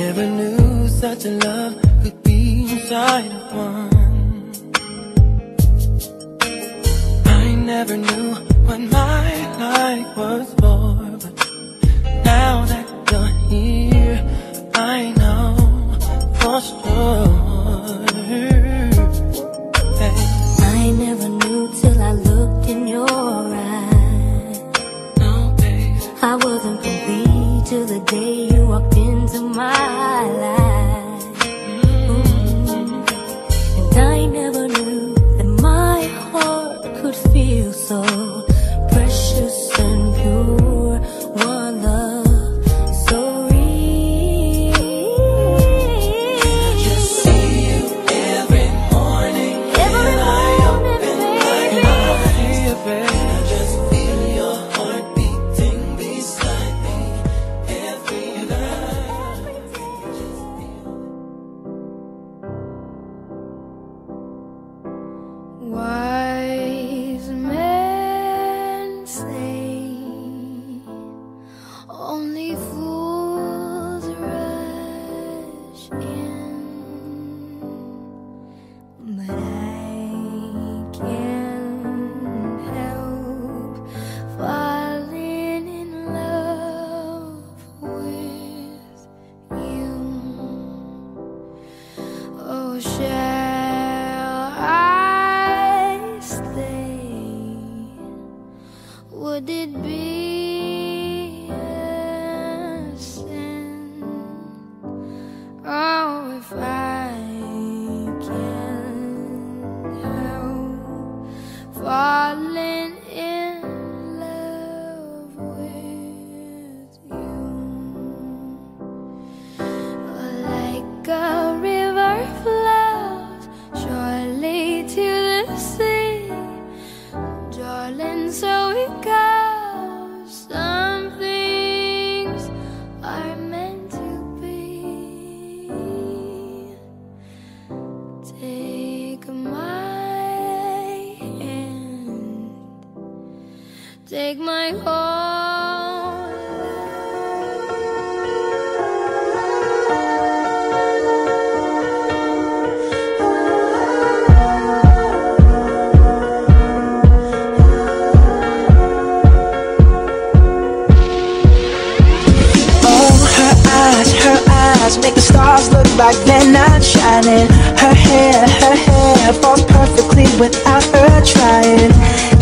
never knew such a love could be inside of one. I never knew what my life was for But now that you're here, I know for sure. Take my Oh, her eyes, her eyes make the stars look like they're not shining. Her hair, her hair falls perfectly without her trying.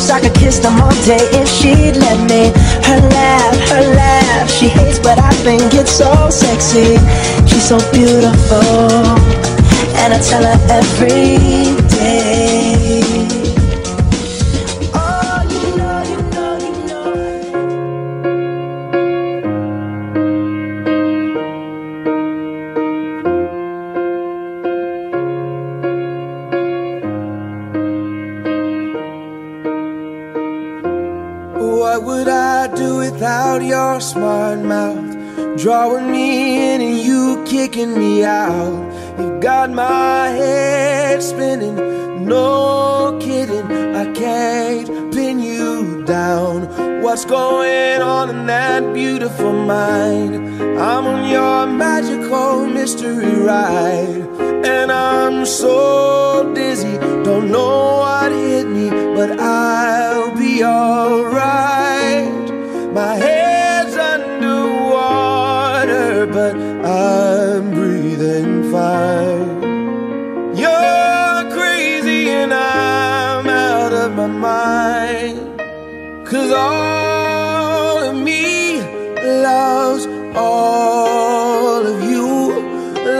lips, I could kiss them all day if she'd let me. Her laugh, her laugh, she hates, but I think it's so sexy. She's so beautiful, and I tell her every I do without your smart mouth? Drawing me in and you kicking me out. You've got my head spinning, no kidding. I can't pin you down. What's going on in that beautiful mind? I'm on your magical mystery ride. And I'm so dizzy, don't know what hit me, but I'll be alright. My head's underwater, but I'm breathing fine. You're crazy and I'm out of my mind. Cause all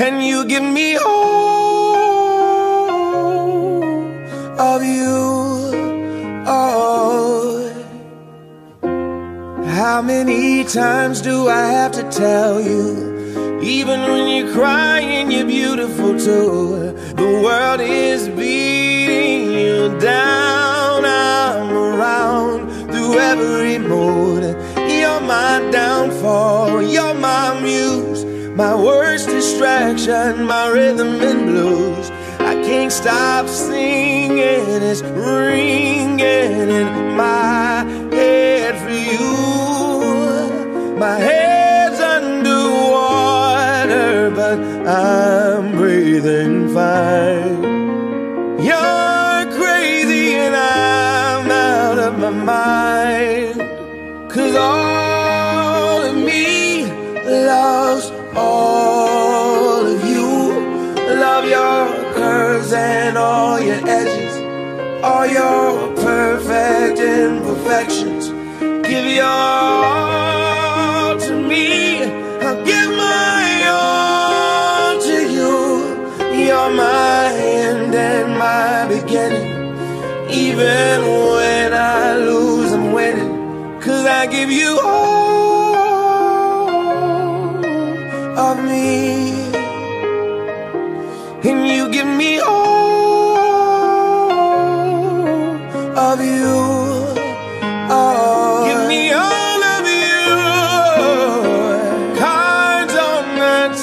And you give me all of you. Oh. How many times do I have to tell you? Even when you're crying, you're beautiful too. The world is beating you down. I'm around through every mood. You're my downfall. Distraction, my rhythm and blues. I can't stop singing. It's ringing in my head for you. My head's underwater, but I'm breathing fine. You're crazy and I'm out of my mind. Cause all of me loves all and all your edges, all your perfect imperfections. Give your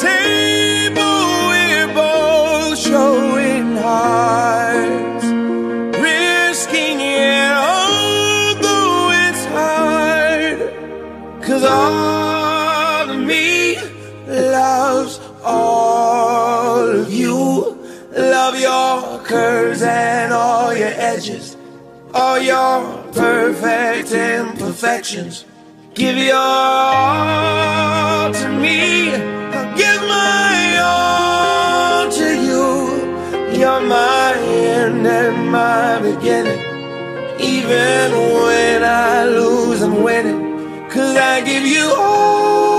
table, we're both showing hearts. Risking it, it's. Cause all of me loves all of you. Love your curves and all your edges, all your perfect imperfections. Give your all to me. You're my end and my beginning. Even when I lose, I'm winning. Cause I give you all